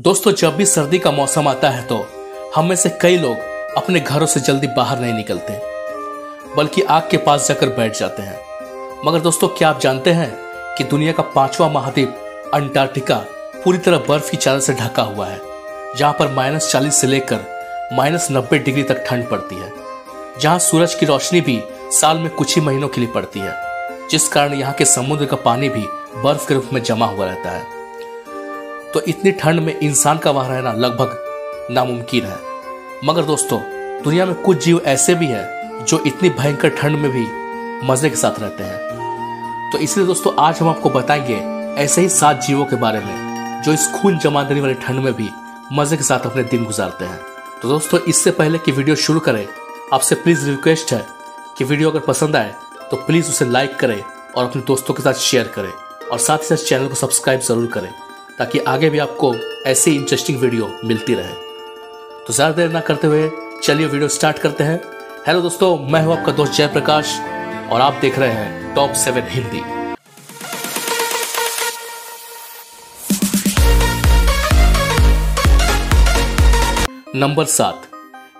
दोस्तों, जब भी सर्दी का मौसम आता है तो हम में से कई लोग अपने घरों से जल्दी बाहर नहीं निकलते, बल्कि आग के पास जाकर बैठ जाते हैं। मगर दोस्तों, क्या आप जानते हैं कि दुनिया का पांचवा महाद्वीप अंटार्कटिका पूरी तरह बर्फ़ की चादर से ढका हुआ है, जहाँ पर माइनस चालीस से लेकर माइनस नब्बे डिग्री तक ठंड पड़ती है, जहाँ सूरज की रोशनी भी साल में कुछ ही महीनों के लिए पड़ती है, जिस कारण यहाँ के समुद्र का पानी भी बर्फ़ के रूप में जमा हुआ रहता है। तो इतनी ठंड में इंसान का वहाँ रहना लगभग नामुमकिन है। मगर दोस्तों, दुनिया में कुछ जीव ऐसे भी हैं जो इतनी भयंकर ठंड में भी मज़े के साथ रहते हैं। तो इसलिए दोस्तों, आज हम आपको बताएँगे ऐसे ही सात जीवों के बारे में, जो इस खून जमा देने वाली ठंड में भी मज़े के साथ अपने दिन गुजारते हैं। तो दोस्तों, इससे पहले कि वीडियो शुरू करें, आपसे प्लीज़ रिक्वेस्ट है कि वीडियो अगर पसंद आए तो प्लीज़ उसे लाइक करें और अपने दोस्तों के साथ शेयर करें। और साथ ही साथ चैनल को सब्सक्राइब ज़रूर करें। ताकि आगे भी आपको ऐसी इंटरेस्टिंग वीडियो मिलती रहे। तो ज़्यादा देर ना करते हुए चलिए वीडियो स्टार्ट करते हैं। हेलो दोस्तों, मैं हूँ आपका दोस्त जयप्रकाश और आप देख रहे हैं टॉप सेवन हिंदी नंबर सात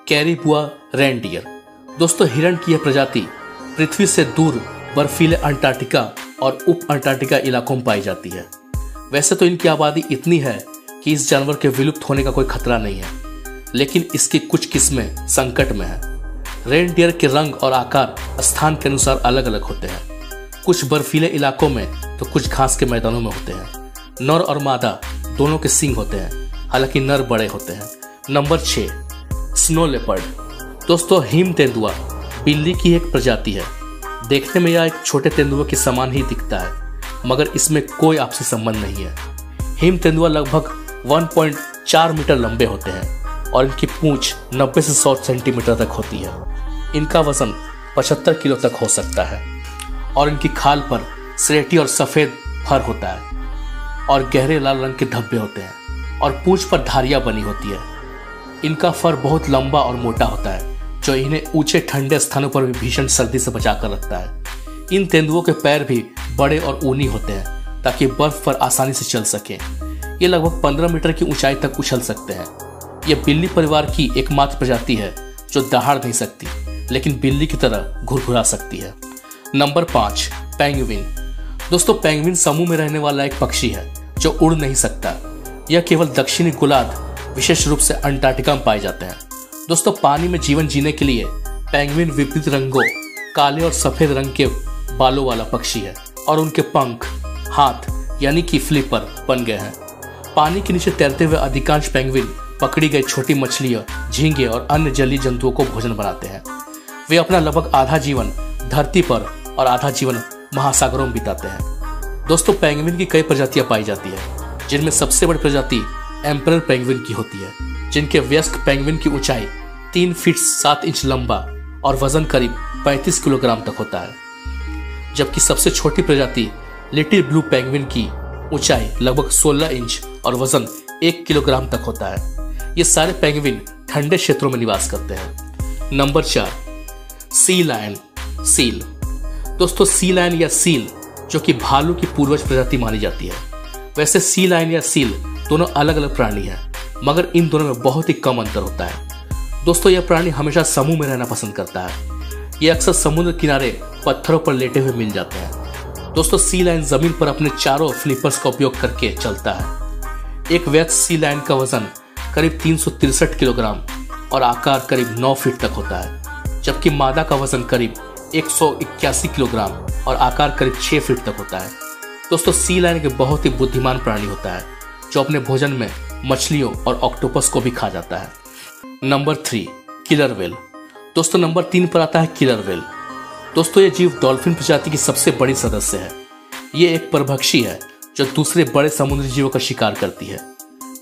कैरीबुआ रेंडियर दोस्तों, हिरण की यह प्रजाति पृथ्वी से दूर बर्फीले अंटार्कटिका और उप अंटार्कटिका इलाकों में पाई जाती है। वैसे तो इनकी आबादी इतनी है कि इस जानवर के विलुप्त होने का कोई खतरा नहीं है, लेकिन इसकी कुछ किस्में संकट में है। रेनडियर के रंग और आकार स्थान के अनुसार अलग अलग होते हैं। कुछ बर्फीले इलाकों में तो कुछ घास के मैदानों में होते हैं। नर और मादा दोनों के सिंग होते हैं, हालाँकि नर बड़े होते हैं। नंबर छ स्नो लेपर्ड दोस्तों, हिम तेंदुआ बिल्ली की एक प्रजाति है। देखने में यह एक छोटे तेंदुआ के समान ही दिखता है। मगर इसमें कोई आपसी संबंध नहीं है। हिम तेंदुआ लगभग 1.4 मीटर लंबे होते हैं और इनकी पूंछ 90 से 100 सेंटीमीटर तक होती है। इनका वज़न 75 किलो तक हो सकता है और इनकी खाल पर स्लेटी और सफ़ेद फर होता है और गहरे लाल रंग के धब्बे होते हैं और पूंछ पर धारियाँ बनी होती है। इनका फर बहुत लंबा और मोटा होता है, जो इन्हें ऊँचे ठंडे स्थानों पर भी भीषण सर्दी से बचाकर रखता है। इन तेंदुओं के पैर भी बड़े और ऊनी होते हैं, ताकि बर्फ़ पर आसानी से चल सके। ये लगभग 15 मीटर की ऊंचाई तक उछल सकते हैं। ये बिल्ली परिवार की एकमात्र प्रजाति है, जो दहाड़ नहीं सकती, लेकिन बिल्ली की तरह घुरघुरा सकती है। नंबर पाँच, पेंगुइन। दोस्तों, पेंगुइन समूह में रहने वाला एक पक्षी है, जो उड़ नहीं सकता। यह केवल दक्षिणी गोलार्ध विशेष रूप से अंटार्कटिका में पाए जाते हैं। दोस्तों, पानी में जीवन जीने के लिए पेंगुइन विपरीत रंगों, काले और सफ़ेद रंग के बालों वाला पक्षी है और उनके पंख, हाथ, यानी कि फ्लिपर बन गए हैं। पानी के नीचे तैरते हुए अधिकांश पेंगुइन पकड़ी गई छोटी मछलियाँ, झींगे और अन्य जलीय जंतुओं को भोजन बनाते हैं। वे अपना लगभग आधा जीवन धरती पर और आधा जीवन महासागरों में बिताते हैं। दोस्तों पेंगुइन की कई प्रजातियाँ पाई जाती है, जिनमें सबसे बड़ी प्रजाति एम्पर पेंगुइन की होती है, जिनके व्यस्क पेंगुइन की ऊंचाई तीन फीट सात इंच लंबा और वज़न करीब 35 किलोग्राम तक होता है। जबकि सबसे छोटी प्रजाति, लिटिल ब्लू पेंगुइन की ऊंचाई लगभग 16 इंच और वज़न एक किलोग्राम तक होता है। ये सारे पेंगुइन ठंडे क्षेत्रों में निवास करते हैं। नंबर चार सी लायन सील दोस्तों सी लायन या सील जो कि भालू की पूर्वज प्रजाति मानी जाती है। वैसे सी लायन या सील दोनों अलग अलग प्राणी हैं, मगर इन दोनों में बहुत ही कम अंतर होता है। दोस्तों, यह प्राणी हमेशा समूह में रहना पसंद करता है। ये अक्सर समुद्र किनारे पत्थरों पर लेटे हुए मिल जाते हैं। दोस्तों सी लाइन ज़मीन पर अपने चारों फ्लिपर्स का उपयोग करके चलता है। एक व्यक्त सी लाइन का वज़न करीब तीन किलोग्राम और आकार करीब 9 फीट तक होता है, जबकि मादा का वज़न करीब एक सौ इक्यासी किलोग्राम और आकार करीब 6 फीट तक होता है। दोस्तों सी लाइन एक बहुत ही बुद्धिमान प्राणी होता है, जो अपने भोजन में मछलियों और ऑक्टोपस को भी खा जाता है। नंबर थ्री किलर वेल दोस्तों नंबर तीन पर आता है किलर वेल दोस्तों, ये जीव डॉल्फिन प्रजाति की सबसे बड़ी सदस्य है। ये एक परभक्षी है, जो दूसरे बड़े समुद्री जीवों का शिकार करती है,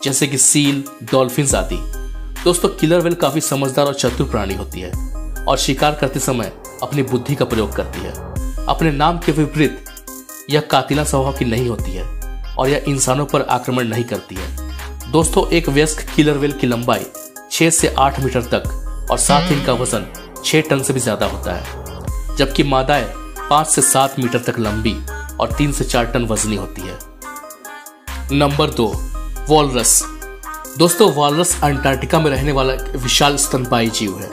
जैसे कि सील डॉल्फिन आदि। दोस्तों, किलर वेल काफ़ी समझदार और चतुर प्राणी होती है और शिकार करते समय अपनी बुद्धि का प्रयोग करती है। अपने नाम के विपरीत, यह कातिला स्वभाव की नहीं होती है और यह इंसानों पर आक्रमण नहीं करती है। दोस्तों, एक व्यस्क किलर वेल की लंबाई 6 से 8 मीटर तक और साथ ही इनका वज़न 6 टन से भी ज़्यादा होता है। जबकि मादाएँ 5 से सात मीटर तक लंबी और तीन से चार टन वजनी होती है। नंबर दो, वॉलरस। दोस्तों, वॉलरस अंटार्कटिका में रहने वाला विशाल स्तनपाई जीव है।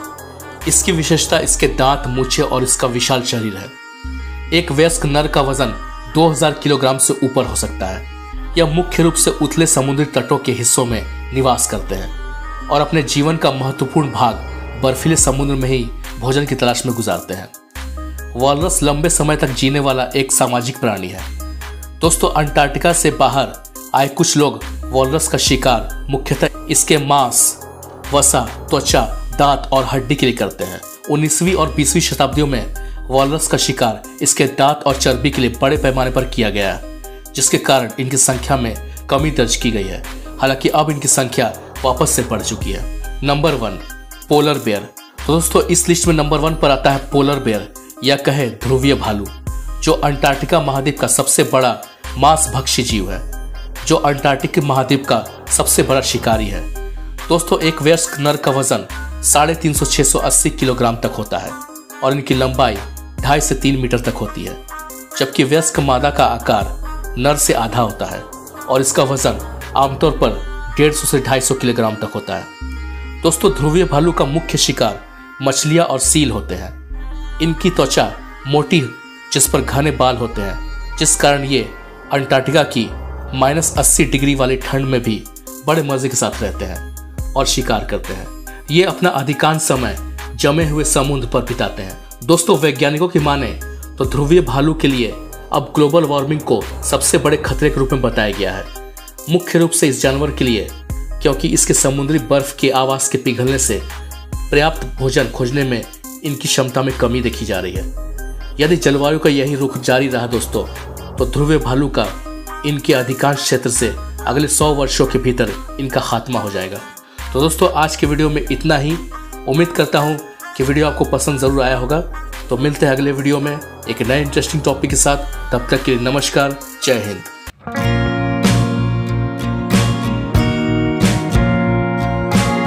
इसकी विशेषता इसके दांत, मूछे और इसका विशाल शरीर है। एक वयस्क नर का वज़न 2000 किलोग्राम से ऊपर हो सकता है। यह मुख्य रूप से उथले समुद्री तटों के हिस्सों में निवास करते हैं और अपने जीवन का महत्वपूर्ण भाग बर्फीले समुद्र में ही भोजन की तलाश में गुजारते हैं। वॉलरस लंबे समय तक जीने वाला एक सामाजिक प्राणी है। दोस्तों, अंटार्कटिका से बाहर आए कुछ लोग वॉलरस का शिकार, मुख्यतः इसके मांस, वसा, त्वचा, दांत और हड्डी के लिए करते हैं। उन्नीसवीं और बीसवीं शताब्दियों में वॉलरस का शिकार इसके दांत और चर्बी के लिए बड़े पैमाने पर किया गया है, जिसके कारण इनकी संख्या में कमी दर्ज की गई है। हालाँकि अब इनकी संख्या वापस से बढ़ चुकी है। Number one, polar bear. तो दोस्तों, इस लिस्ट में नंबर वन पर आता है पोलर बेयर। या कहे ध्रुवीय भालू, जो अंटार्कटिका महाद्वीप का सबसे बड़ा मांस भक्षी जीव है, जो अंटार्कटिक महाद्वीप का सबसे बड़ा शिकारी है। दोस्तों, एक वयस्क नर का वज़न साढ़े तीन सौ छह सौ अस्सी किलोग्राम तक होता है और इनकी लंबाई ढाई से तीन मीटर तक होती है, जबकि वयस्क मादा का आकार नर से आधा होता है और इसका वज़न आमतौर पर डेढ़ सौ से ढाई सौ किलोग्राम तक होता है। दोस्तों, ध्रुवीय भालू का मुख्य शिकार मछलियाँ और सील होते हैं। इनकी त्वचा मोटी जिस पर घने बाल होते हैं। जिस कारण ये अंटार्कटिका की माइनस अस्सी डिग्री वाली ठंड में भी बड़े मज़े के साथ रहते हैं और शिकार करते हैं। ये अपना अधिकांश समय जमे हुए समुद्र पर बिताते हैं। दोस्तों, वैज्ञानिकों की माने तो ध्रुवीय भालू के लिए अब ग्लोबल वार्मिंग को सबसे बड़े खतरे के रूप में बताया गया है। मुख्य रूप से इस जानवर के लिए, क्योंकि इसके समुद्री बर्फ़ के आवास के पिघलने से पर्याप्त भोजन खोजने में इनकी क्षमता में कमी देखी जा रही है। यदि जलवायु का यही रुख जारी रहा दोस्तों तो ध्रुवीय भालू का इनके अधिकांश क्षेत्र से अगले सौ वर्षों के भीतर इनका खात्मा हो जाएगा। तो दोस्तों, आज के वीडियो में इतना ही। उम्मीद करता हूँ कि वीडियो आपको पसंद ज़रूर आया होगा। तो मिलते हैं अगले वीडियो में एक नए इंटरेस्टिंग टॉपिक के साथ। तब तक के लिए नमस्कार, जय हिंद।